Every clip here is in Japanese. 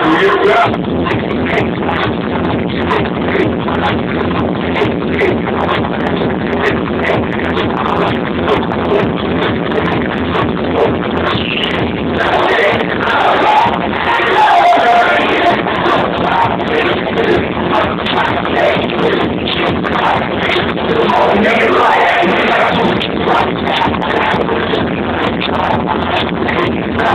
Ja.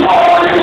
Lord